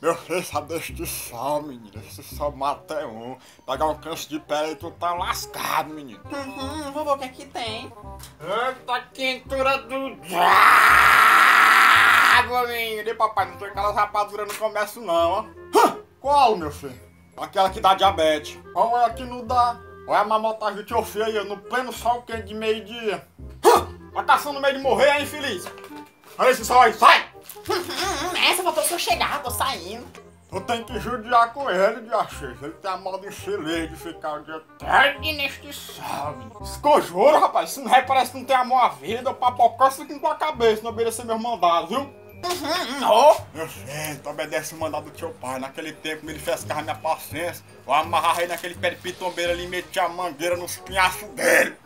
Meu filho, sabe deste sol, menino? Esse sol mata é um. Pegar um câncer de pele e tu tá lascado, menino. Uhum, vovô, o que é que tem? Eita quentura do diabo, menino. E papai, não tem aquelas rapaduras no comércio não, ó. Hã? Qual, meu filho? Aquela que dá diabetes. Qual é a que não dá? Olha a mamotagem teu feio aí, no pleno sol quente de meio-dia. Vai caçando no meio de morrer, hein, infeliz? Olha esse sol aí, sai! Uhum, essa faltou eu chegar, tô saindo. Tu tem que judiar com ele, Diachês. Ele tem a moda infeliz de ficar o dia tarde neste sol. menino. Escojuro, rapaz. Se não é, parece que não tem amor à vida. O papocoça aqui com a cabeça, não obedecer meus mandados, viu? Uhum, ô. Meu tu obedece o mandado do teu pai. Naquele tempo ele fescava minha paciência. Eu amarrava ele naquele pé de pitombeiro ali e metia a mangueira nos pinhaços dele.